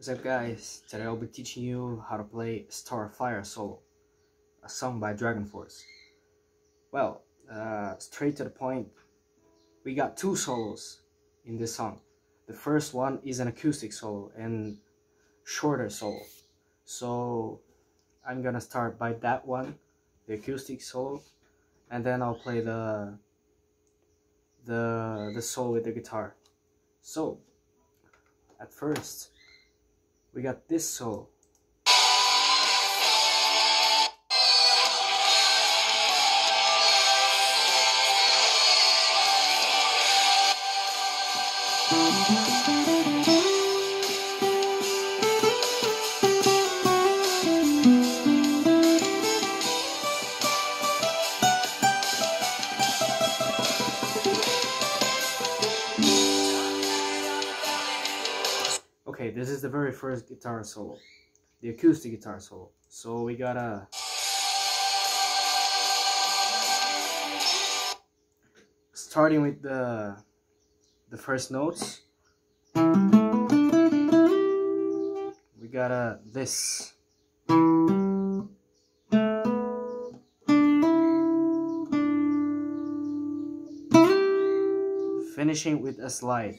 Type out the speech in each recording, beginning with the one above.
What's up guys, today I'll be teaching you how to play Starfire solo, a song by DragonForce. Well, uh, straight to the point, we got two solos in this song. The first one is an acoustic solo and shorter solo. So I'm gonna start by that one, the acoustic solo, and then I'll play the the the solo with the guitar. So at first we got this solo. Very first guitar solo, the acoustic guitar solo. So we gotta starting with the the first notes. We gotta this. Finishing with a slide.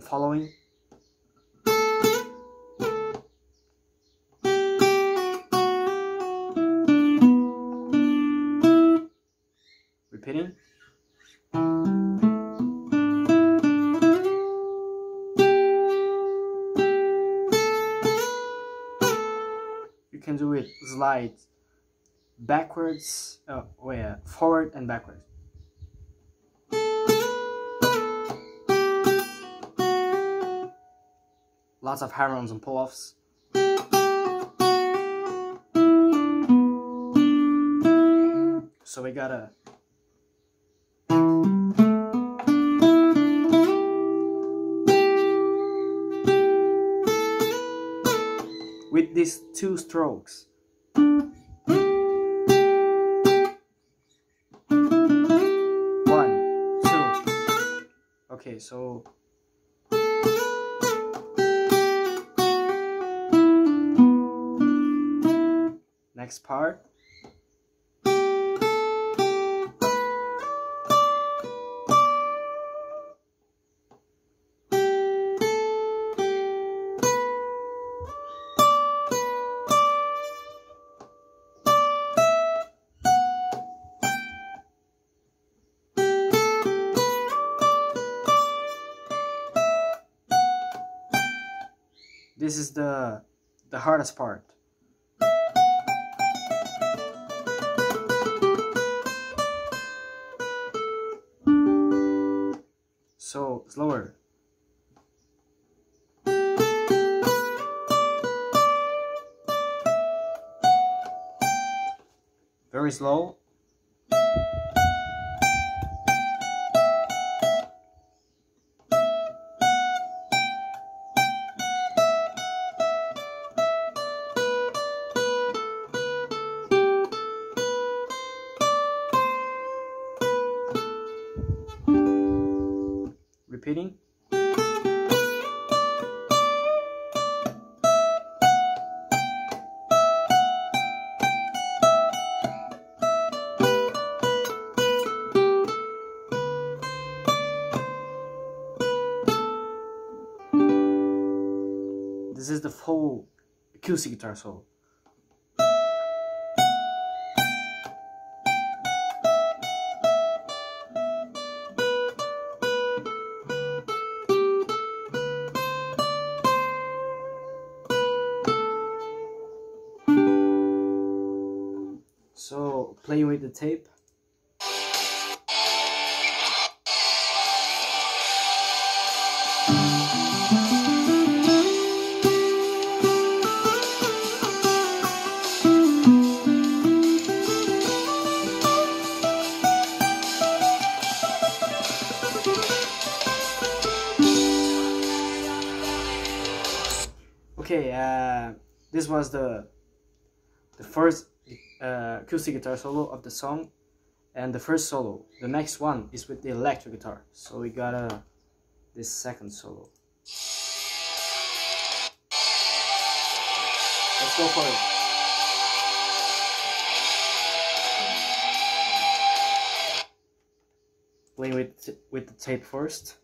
Following. Repeating. you can do it slide backwards oh uh, forward and backwards lots of hammer-ons and pull-offs so we gotta with these two strokes. One, two. Okay, so next part. This is the the hardest part. So slower. Very slow. Is the full acoustic guitar solo. So playing with the tape. This was the the first uh, acoustic guitar solo of the song, and the first solo. The next one is with the electric guitar. So we got uh, this second solo. Let's go for it. Play with with the tape first.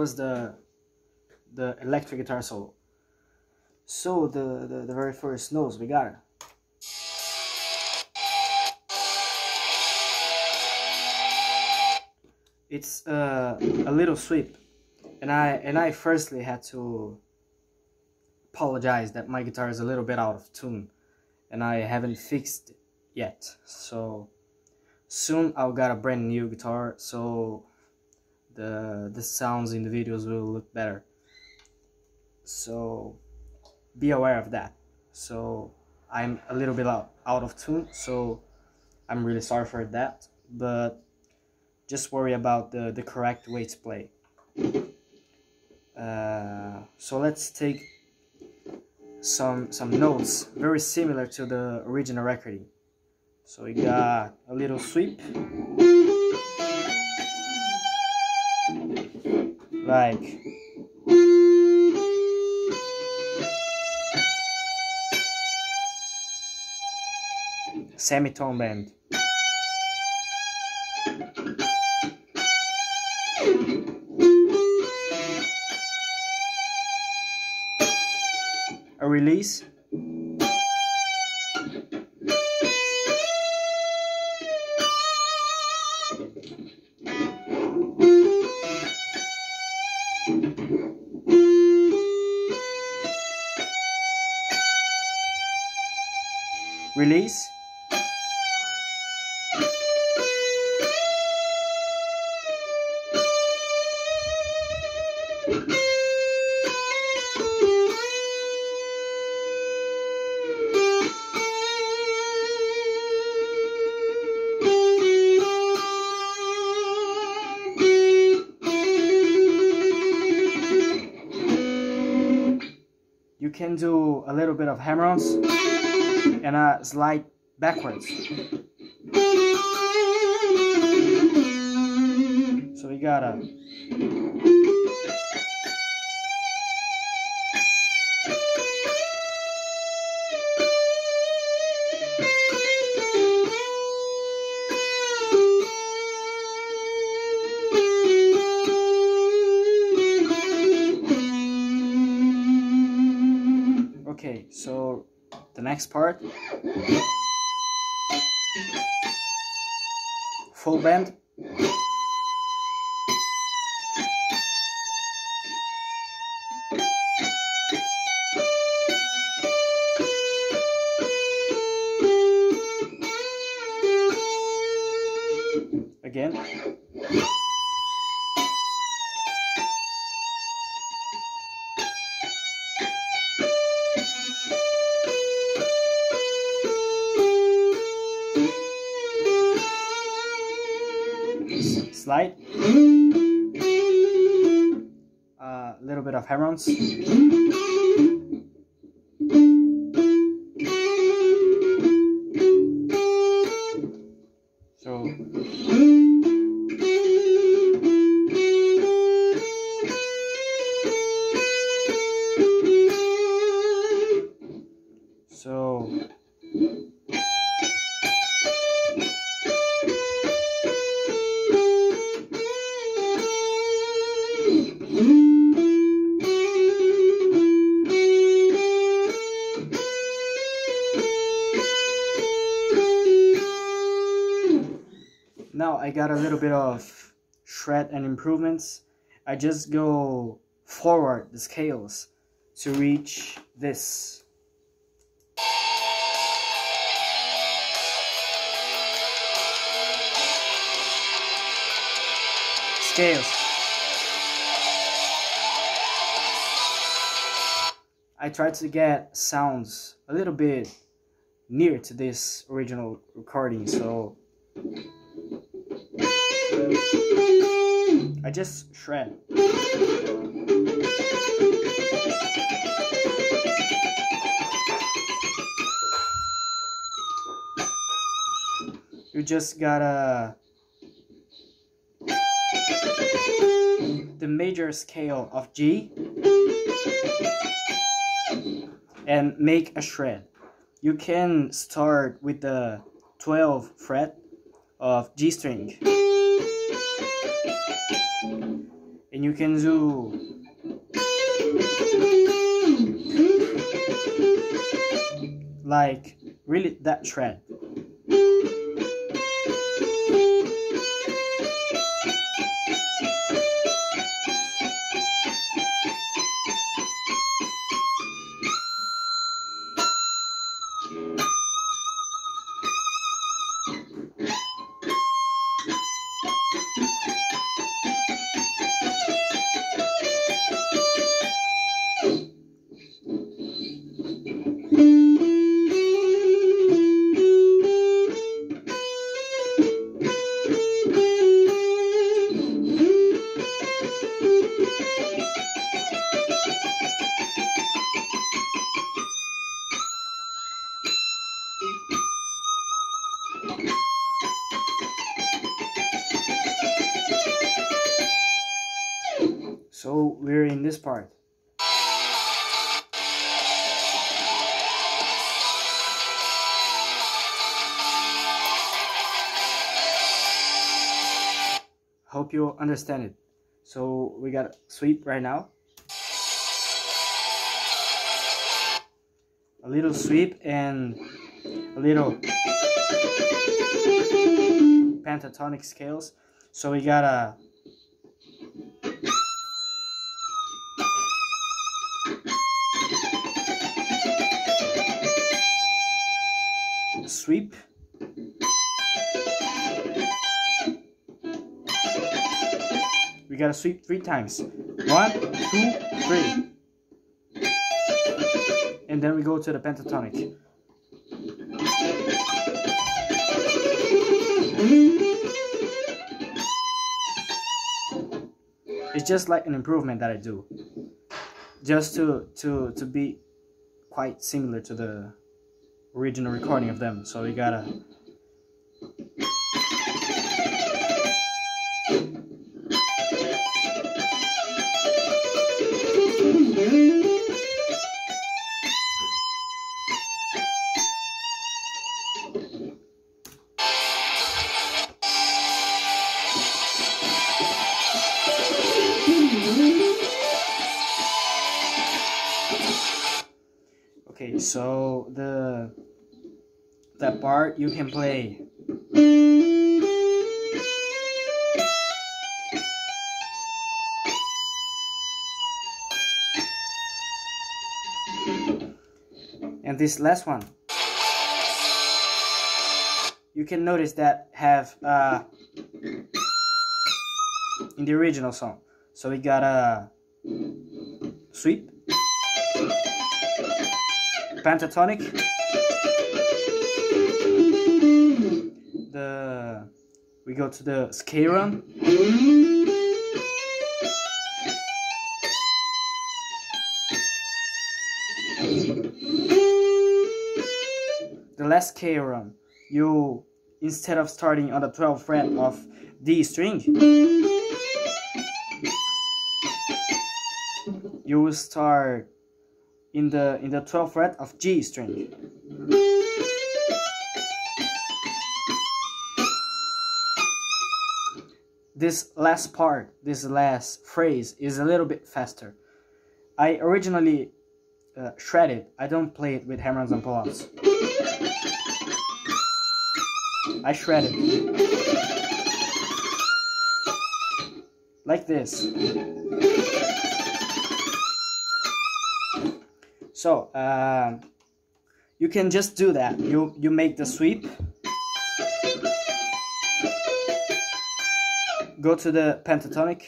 Was the the electric guitar solo. So the, the, the very first notes we got. It's uh, a little sweep, and I and I firstly had to apologize that my guitar is a little bit out of tune, and I haven't fixed it yet. So soon I'll got a brand new guitar, so the the sounds in the videos will look better. So be aware of that. So i'm a little bit out, out of tune so i'm really sorry for that but just worry about the the correct way to play. Uh, so let's take some some notes very similar to the original recording. So we got a little sweep like semitone bend a release release can do a little bit of hammer-ons and a slide backwards. So we gotta Okay, next part. Full bend slide. Uh, a little bit of hammer-ons I got a little bit of shred and improvements. I just go forward the scales to reach this. Scales. I tried to get sounds a little bit near to this original recording, so I just shred. You just gotta the major scale of G and make a shred. You can start with the 12th fret of G string and you can do like really that shred this part. Hope you understand it. So we got a sweep right now. A little sweep and a little pentatonic scales. So we got a sweep. We gotta sweep three times. One, two, three. And then we go to the pentatonic. It's just like an improvement that I do. Just to to to be quite similar to the original recording of them. So we gotta part you can play. And this last one. You can notice that have uh, in the original song. So we got a sweep pentatonic the we go to the run the last run you instead of starting on the 12th fret of D string you will start in the in the 12th fret of G string. This last part, this last phrase is a little bit faster. I originally uh, shred it. I don't play it with hammer-ons and pull-outs. I shred it. like this. So uh, you can just do that. You you make the sweep. Go to the pentatonic.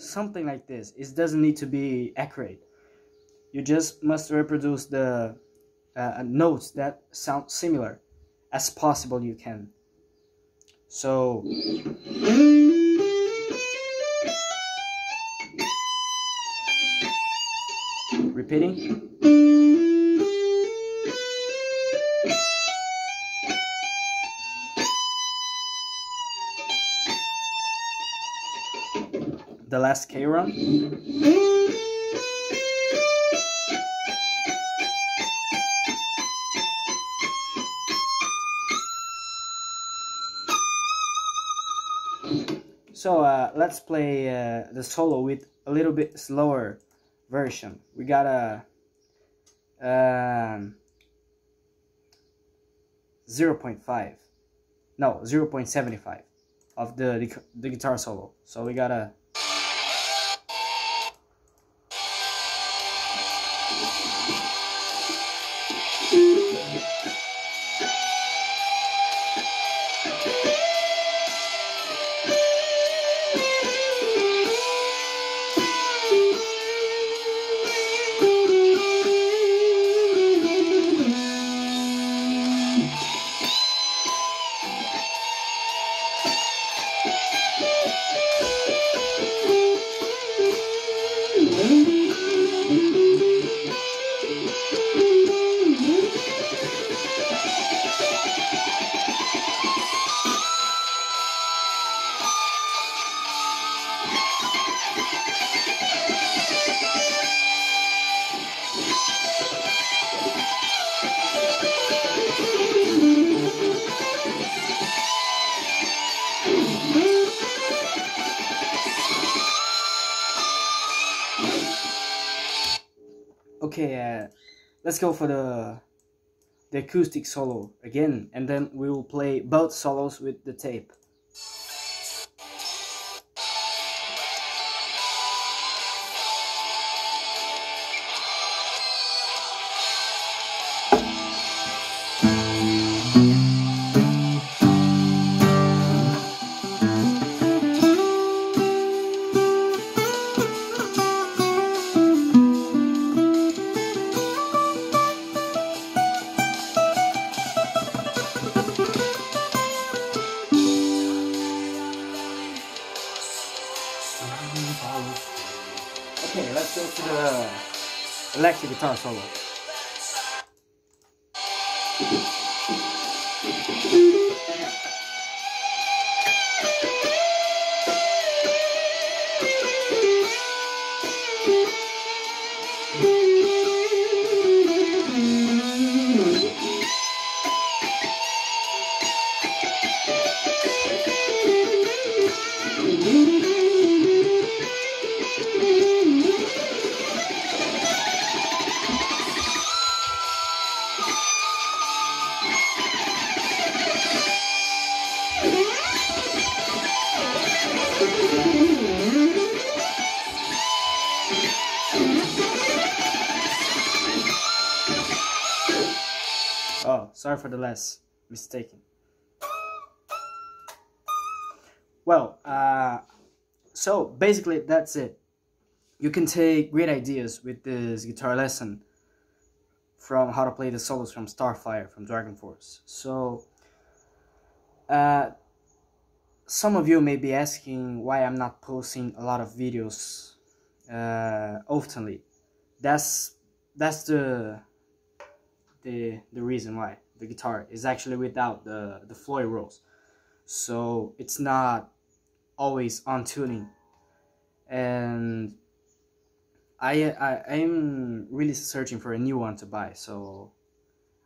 Something like this. It doesn't need to be accurate. You just must reproduce the uh, notes that sound similar as possible you can. So repeating. The last K run. So uh, let's play uh, the solo with a little bit slower version. We got a um, 0.5, no 0.75 of the, the the guitar solo. So we got a Okay, uh, let's go for the the acoustic solo again, and then we will play both solos with the tape. Electric guitar solo. Last mistaken. Well, uh, so basically that's it. You can take great ideas with this guitar lesson from how to play the solos from Starfire from DragonForce. So, uh, some of you may be asking why I'm not posting a lot of videos uh, oftenly. That's that's the the the reason why the guitar is actually without the the Floyd Rose, so it's not always on tuning, and I I I'm really searching for a new one to buy. So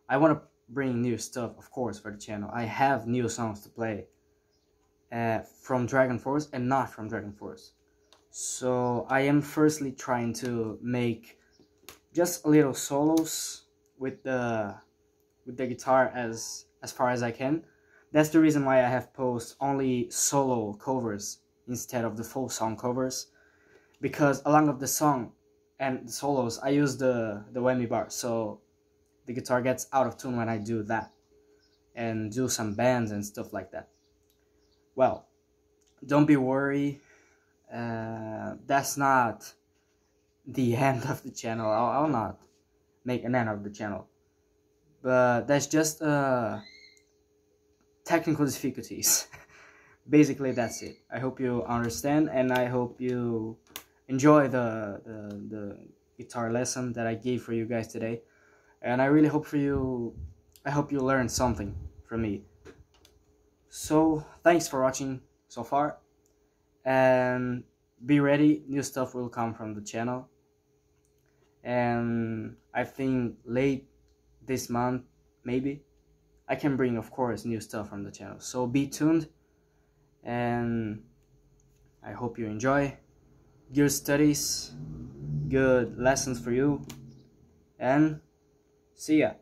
I want to bring new stuff, of course, for the channel. I have new songs to play uh, from DragonForce and not from DragonForce. So I am firstly trying to make just a little solos with the with the guitar as as far as I can. That's the reason why I have post only solo covers instead of the full song covers. Because along with the song and the solos, I use the, the whammy bar, so the guitar gets out of tune when I do that. And do some bends and stuff like that. Well, don't be worried. Uh, that's not the end of the channel. I'll, I'll not make an end of the channel. But that's just uh, technical difficulties. Basically, that's it. I hope you understand and I hope you enjoy the, the, the guitar lesson that I gave for you guys today. And I really hope for you, I hope you learned something from me. So, thanks for watching so far. And be ready, new stuff will come from the channel and I think late this month maybe. I can bring of course new stuff from the channel. So be tuned and I hope you enjoy. Good studies good lessons for you and see ya